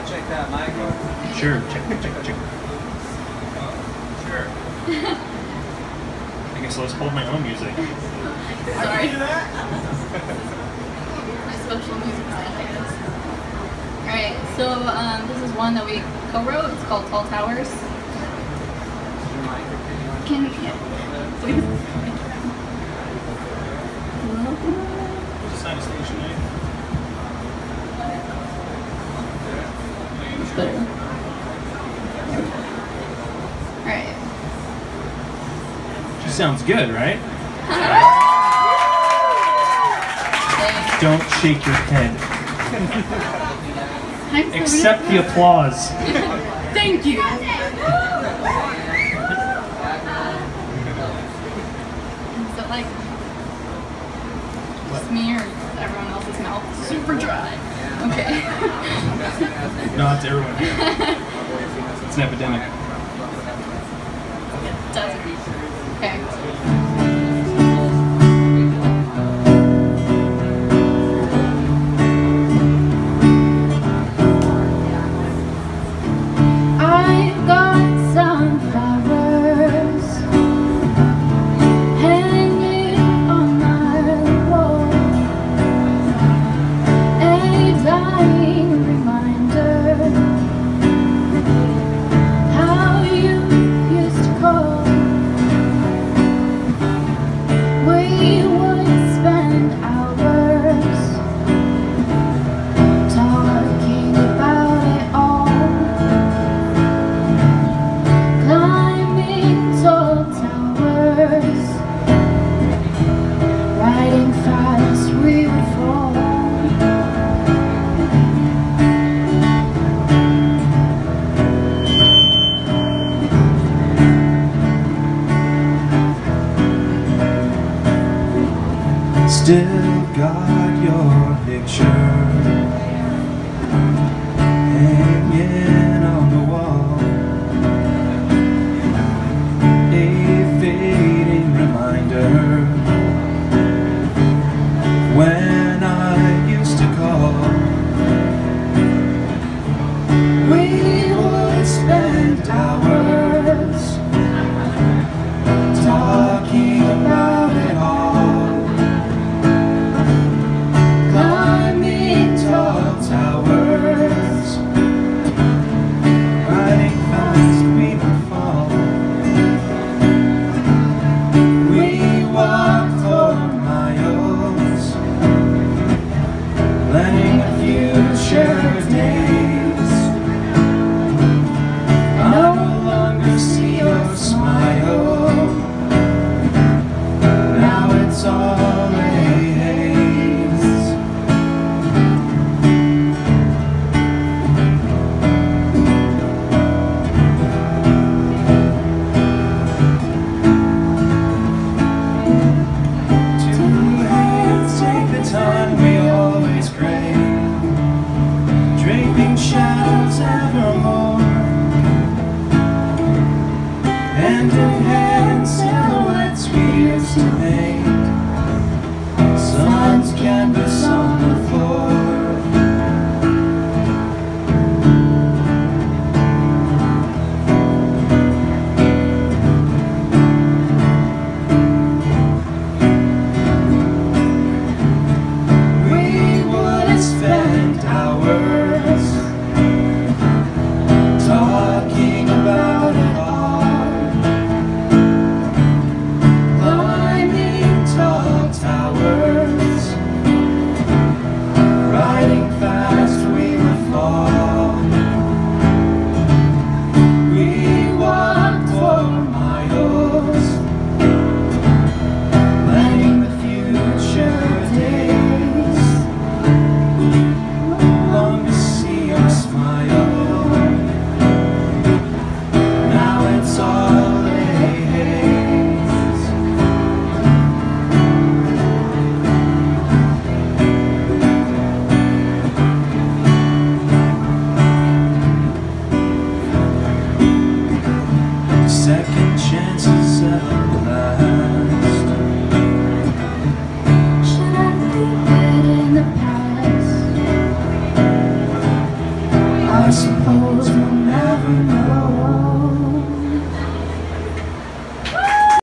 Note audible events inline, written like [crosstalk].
uh, check that mic out? Sure. Check, check, check. [laughs] Sure. I guess let's hold my own music. Sorry. My special music stand, I guess. Alright, so um, this is one that we co-wrote. It's called Tall Towers. Can yeah, [laughs] please. Sounds good, right? Don't shake your head. Accept the applause. [laughs] Thank you. Is it like just me or everyone else's mouth super dry? Okay. No, it's everyone. [laughs] It's an epidemic. Still got your picture shadows evermore. I suppose.